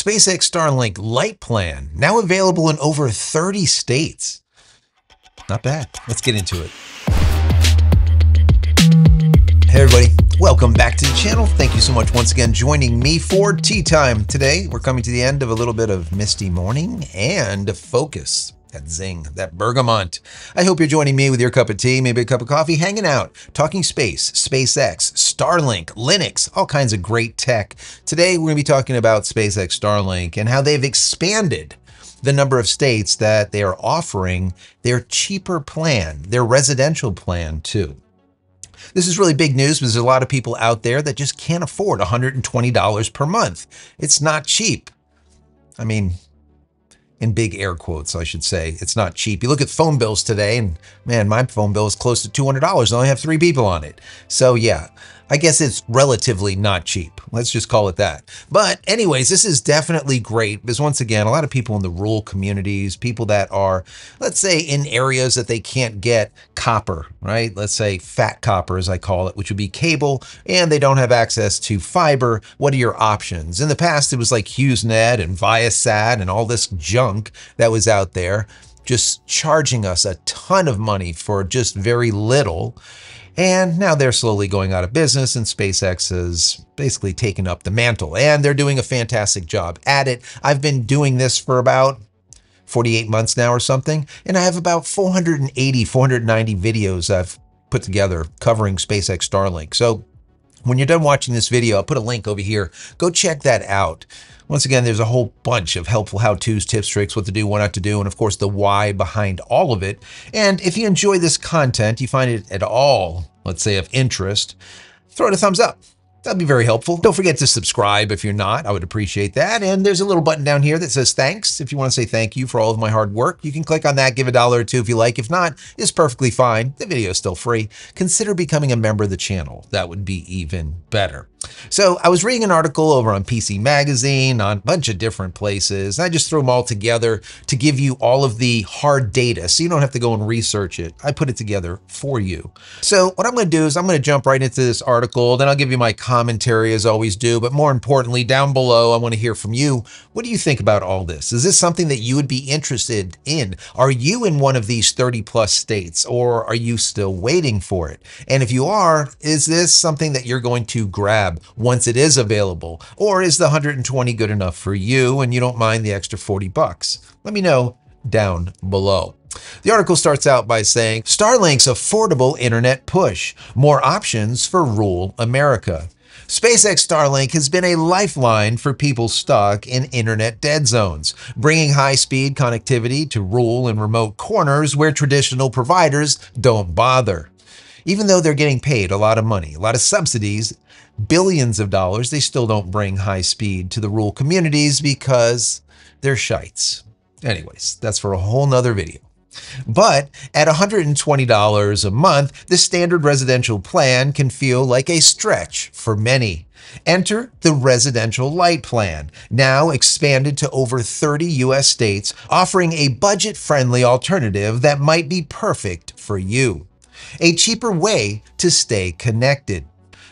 SpaceX Starlink Lite Plan, now available in over 30 states. Not bad. Let's get into it. Hey, everybody. Welcome back to the channel. Thank you so much once again joining me for tea time. Today, we're coming to the end of a little bit of misty morning and focus that zing, that bergamot. I hope you're joining me with your cup of tea, maybe a cup of coffee, hanging out, talking space, SpaceX, Starlink, Linux, all kinds of great tech. Today, we're going to be talking about SpaceX Starlink and how they've expanded the number of states that they are offering their cheaper plan, their residential plan too. This is really big news because there's a lot of people out there that just can't afford $120 per month. It's not cheap. I mean, in big air quotes, I should say. It's not cheap. You look at phone bills today, and man, my phone bill is close to $200. I only have three people on it. So, yeah, I guess it's relatively not cheap. Let's just call it that. But anyways, this is definitely great because once again, a lot of people in the rural communities, people that are, let's say in areas that they can't get copper, right? Let's say fat copper, as I call it, which would be cable, and they don't have access to fiber. What are your options? In the past, it was like HughesNet and Viasat and all this junk that was out there just charging us a ton of money for just very little. And now they're slowly going out of business, and SpaceX has basically taken up the mantle. And they're doing a fantastic job at it. I've been doing this for about 48 months now or something, and I have about 480, 490 videos I've put together covering SpaceX Starlink. So when you're done watching this video, I'll put a link over here. Go check that out. Once again, there's a whole bunch of helpful how-tos, tips, tricks, what to do, what not to do, and of course the why behind all of it. And if you enjoy this content, you find it at all, let's say, of interest, throw it a thumbs up. That'd be very helpful. Don't forget to subscribe if you're not. I would appreciate that. And there's a little button down here that says thanks. If you want to say thank you for all of my hard work, you can click on that, give a dollar or two if you like. If not, it's perfectly fine. The video is still free. Consider becoming a member of the channel. That would be even better. So I was reading an article over on PC Magazine, on a bunch of different places. And I just threw them all together to give you all of the hard data so you don't have to go and research it. I put it together for you. So what I'm going to do is I'm going to jump right into this article, then I'll give you my commentary as always do. But more importantly, down below, I want to hear from you. What do you think about all this? Is this something that you would be interested in? Are you in one of these 30 plus states or are you still waiting for it? And if you are, is this something that you're going to grab once it is available? Or is the 120 good enough for you and you don't mind the extra 40 bucks? Let me know down below. The article starts out by saying Starlink's affordable internet push, more options for rural America. SpaceX Starlink has been a lifeline for people stuck in internet dead zones, bringing high-speed connectivity to rural and remote corners where traditional providers don't bother. Even though they're getting paid a lot of money, a lot of subsidies, billions of dollars, they still don't bring high speed to the rural communities because they're shites. Anyways, that's for a whole nother video. But at $120 a month, the standard residential plan can feel like a stretch for many. Enter the Residential Lite Plan, now expanded to over 30 US states, offering a budget friendly alternative that might be perfect for you. A cheaper way to stay connected.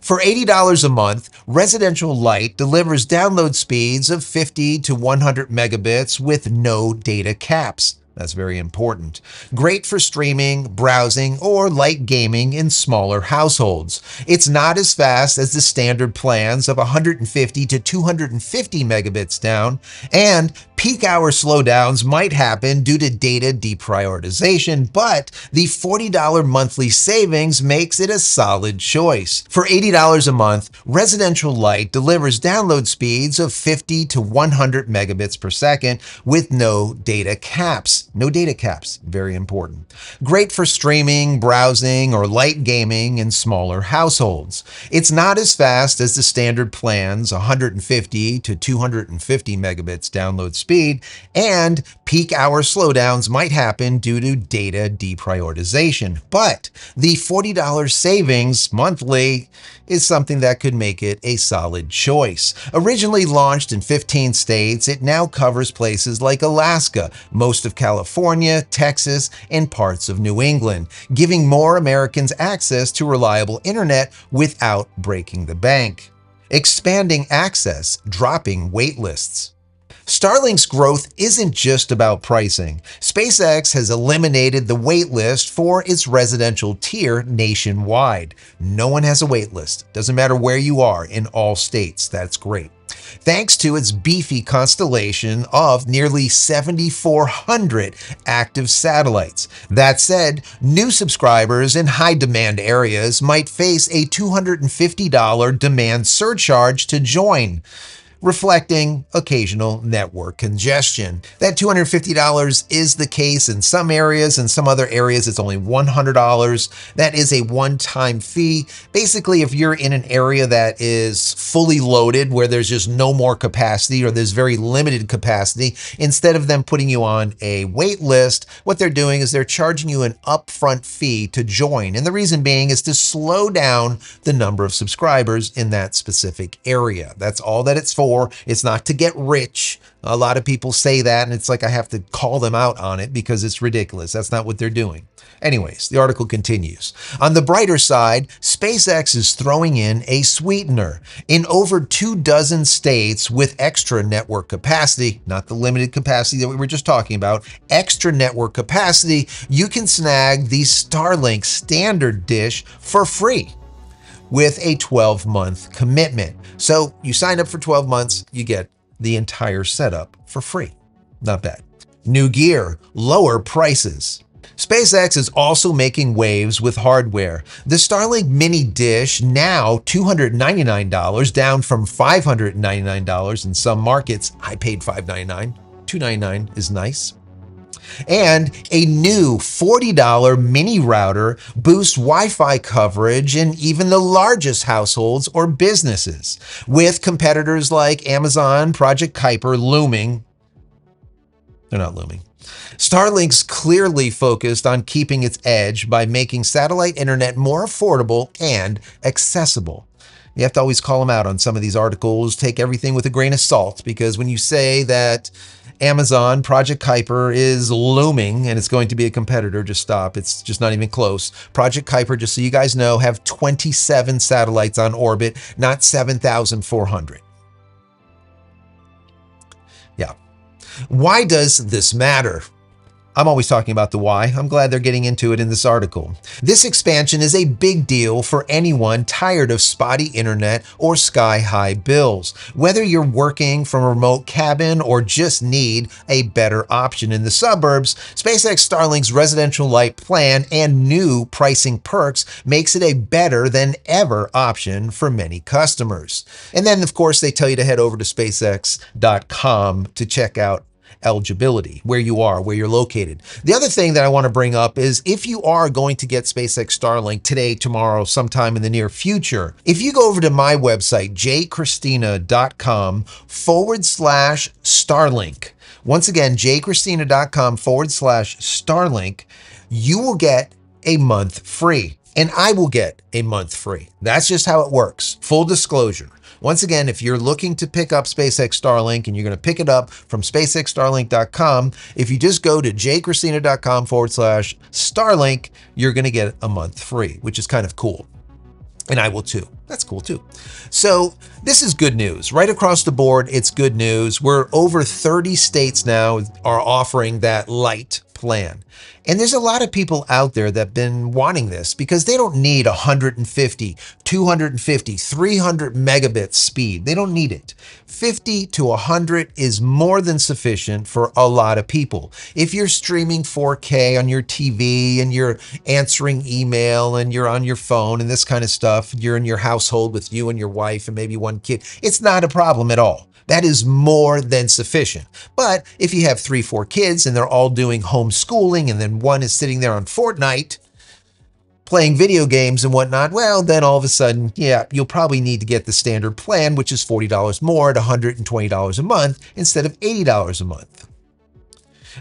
For $80 a month, Residential Lite delivers download speeds of 50 to 100 megabits with no data caps. That's very important. Great for streaming, browsing, or light gaming in smaller households. It's not as fast as the standard plans of 150 to 250 megabits down, and peak hour slowdowns might happen due to data deprioritization, but the $40 monthly savings makes it a solid choice. For $80 a month, Residential Lite delivers download speeds of 50 to 100 megabits per second with no data caps. No data caps, very important. Great for streaming, browsing, or light gaming in smaller households. It's not as fast as the standard plans, 150 to 250 megabits download speed, and peak hour slowdowns might happen due to data deprioritization. But the $40 savings monthly is something that could make it a solid choice. Originally launched in 15 states, it now covers places like Alaska, most of California, Texas, and parts of New England, giving more Americans access to reliable internet without breaking the bank. Expanding access, dropping wait lists. Starlink's growth isn't just about pricing. SpaceX has eliminated the waitlist for its residential tier nationwide. No one has a waitlist. Doesn't matter where you are in all states. That's great thanks to its beefy constellation of nearly 7,400 active satellites. That said, new subscribers in high demand areas might face a $250 demand surcharge to join reflecting occasional network congestion. That $250 is the case in some areas. In some other areas, it's only $100. That is a one-time fee. Basically, if you're in an area that is fully loaded, where there's just no more capacity or there's very limited capacity, instead of them putting you on a wait list, what they're doing is they're charging you an upfront fee to join. And the reason being is to slow down the number of subscribers in that specific area. That's all that it's for for. It's not to get rich. A lot of people say that, and it's like I have to call them out on it because it's ridiculous. That's not what they're doing. Anyways, the article continues. On the brighter side, SpaceX is throwing in a sweetener. In over two dozen states with extra network capacity, not the limited capacity that we were just talking about, extra network capacity, you can snag the Starlink standard dish for free with a 12 month commitment. So you sign up for 12 months, you get the entire setup for free. Not bad. New gear, lower prices. SpaceX is also making waves with hardware. The Starlink Mini Dish, now $299, down from $599 in some markets. I paid 599. 299 is nice and a new $40 mini router boosts Wi-Fi coverage in even the largest households or businesses. With competitors like Amazon, Project Kuiper looming, they're not looming. Starlink's clearly focused on keeping its edge by making satellite internet more affordable and accessible. You have to always call them out on some of these articles. Take everything with a grain of salt because when you say that Amazon, Project Kuiper is looming and it's going to be a competitor. Just stop. It's just not even close. Project Kuiper, just so you guys know, have 27 satellites on orbit, not 7,400. Yeah. Why does this matter? I'm always talking about the why. I'm glad they're getting into it in this article. This expansion is a big deal for anyone tired of spotty internet or sky-high bills. Whether you're working from a remote cabin or just need a better option in the suburbs, SpaceX Starlink's residential Lite plan and new pricing perks makes it a better than ever option for many customers. And then, of course, they tell you to head over to SpaceX.com to check out eligibility, where you are, where you're located. The other thing that I want to bring up is if you are going to get SpaceX Starlink today, tomorrow, sometime in the near future, if you go over to my website, jcristina.com forward slash Starlink, once again, jcristina.com forward slash Starlink, you will get a month free and I will get a month free. That's just how it works. Full disclosure. Once again, if you're looking to pick up SpaceX Starlink and you're going to pick it up from SpaceXStarlink.com, if you just go to jcristina.com forward slash Starlink, you're going to get a month free, which is kind of cool. And I will too. That's cool too. So this is good news. Right across the board, it's good news. We're over 30 states now are offering that Lite plan. And there's a lot of people out there that have been wanting this because they don't need 150, 250, 300 megabits speed. They don't need it. 50 to 100 is more than sufficient for a lot of people. If you're streaming 4K on your TV and you're answering email and you're on your phone and this kind of stuff, you're in your household with you and your wife and maybe one kid, it's not a problem at all. That is more than sufficient. But if you have three, four kids and they're all doing homeschooling and then one is sitting there on Fortnite playing video games and whatnot, well, then all of a sudden, yeah, you'll probably need to get the standard plan, which is $40 more at $120 a month instead of $80 a month.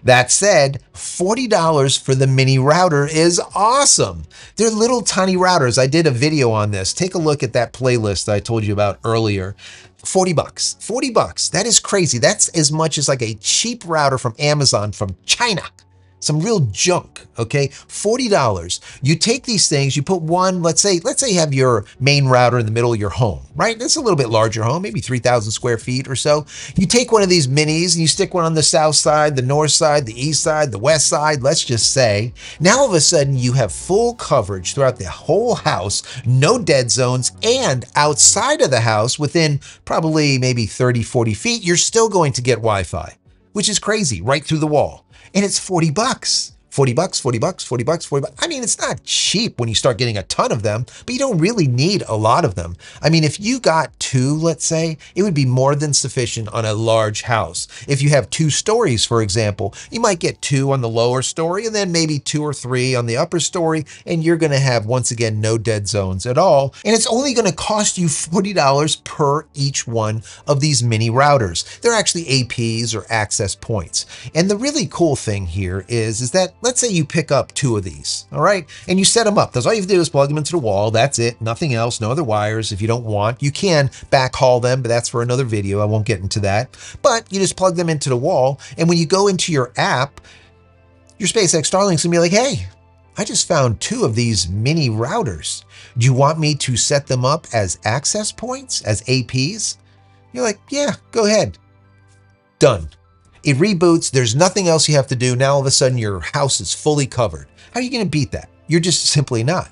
That said, $40 for the mini router is awesome. They're little tiny routers. I did a video on this. Take a look at that playlist I told you about earlier. 40 bucks. 40 bucks. That is crazy. That's as much as like a cheap router from Amazon from China. Some real junk, okay? $40. You take these things, you put one, let's say, let's say you have your main router in the middle of your home, right? That's a little bit larger home, maybe 3,000 square feet or so. You take one of these minis and you stick one on the south side, the north side, the east side, the west side, let's just say. Now all of a sudden you have full coverage throughout the whole house, no dead zones, and outside of the house, within probably maybe 30, 40 feet, you're still going to get Wi-Fi, which is crazy, right through the wall and it's 40 bucks. 40 bucks, 40 bucks, 40 bucks, 40 bucks. I mean, it's not cheap when you start getting a ton of them, but you don't really need a lot of them. I mean, if you got two, let's say, it would be more than sufficient on a large house. If you have two stories, for example, you might get two on the lower story and then maybe two or three on the upper story, and you're going to have, once again, no dead zones at all. And it's only going to cost you $40 per each one of these mini routers. They're actually APs or access points. And the really cool thing here is, is that let's say you pick up two of these, all right, and you set them up. That's all you have to do is plug them into the wall. That's it. Nothing else. No other wires. If you don't want, you can backhaul them, but that's for another video. I won't get into that. But you just plug them into the wall, and when you go into your app, your SpaceX Starlink's gonna be like, hey, I just found two of these mini routers. Do you want me to set them up as access points, as APs? You're like, yeah, go ahead. Done. It reboots. There's nothing else you have to do. Now all of a sudden your house is fully covered. How are you going to beat that? You're just simply not.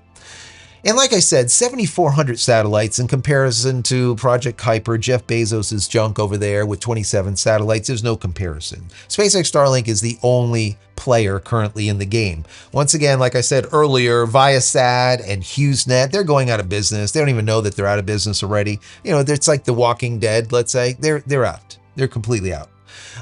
And like I said, 7,400 satellites in comparison to Project Kuiper, Jeff Bezos' junk over there with 27 satellites, there's no comparison. SpaceX Starlink is the only player currently in the game. Once again, like I said earlier, Viasat and HughesNet, they're going out of business. They don't even know that they're out of business already. You know, it's like The Walking Dead, let's say. They're, they're out. They're completely out.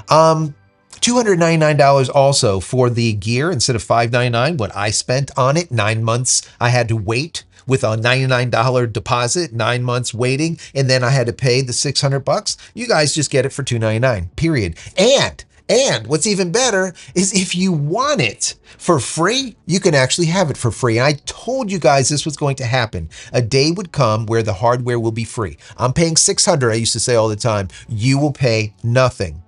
Um, $299 also for the gear instead of 599. What I spent on it, nine months I had to wait with a $99 deposit, nine months waiting, and then I had to pay the 600 bucks. You guys just get it for 299, period. And and what's even better is if you want it for free, you can actually have it for free. And I told you guys this was going to happen. A day would come where the hardware will be free. I'm paying 600, I used to say all the time. You will pay nothing.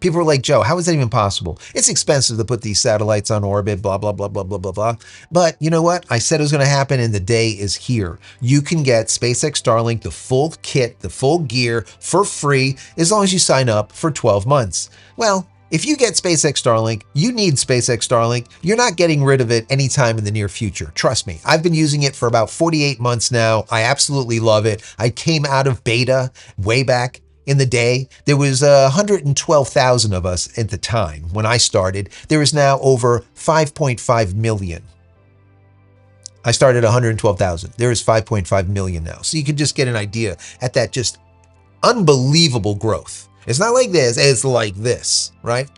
People were like, Joe, how is that even possible? It's expensive to put these satellites on orbit, blah, blah, blah, blah, blah, blah, blah. But you know what? I said it was going to happen and the day is here. You can get SpaceX Starlink, the full kit, the full gear for free as long as you sign up for 12 months. Well, if you get SpaceX Starlink, you need SpaceX Starlink. You're not getting rid of it anytime in the near future. Trust me. I've been using it for about 48 months now. I absolutely love it. I came out of beta way back in the day. There was uh, 112,000 of us at the time when I started. There is now over 5.5 million. I started 112,000. There is 5.5 million now. So you can just get an idea at that just unbelievable growth. It's not like this, it's like this, right?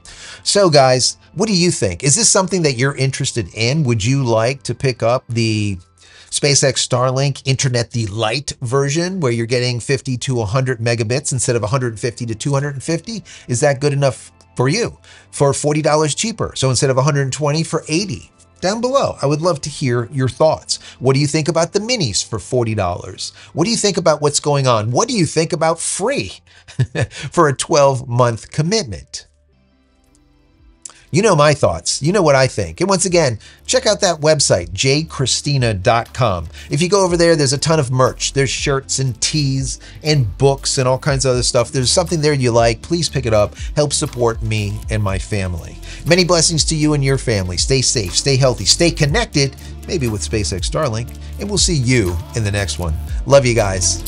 So guys, what do you think? Is this something that you're interested in? Would you like to pick up the SpaceX Starlink Internet the Lite version where you're getting 50 to 100 megabits instead of 150 to 250. Is that good enough for you? For $40 cheaper. So instead of 120 for 80 down below. I would love to hear your thoughts. What do you think about the minis for $40? What do you think about what's going on? What do you think about free for a 12 month commitment? You know my thoughts. You know what I think. And once again, check out that website, jcristina.com. If you go over there, there's a ton of merch. There's shirts and tees and books and all kinds of other stuff. There's something there you like. Please pick it up. Help support me and my family. Many blessings to you and your family. Stay safe, stay healthy, stay connected, maybe with SpaceX Starlink, and we'll see you in the next one. Love you guys.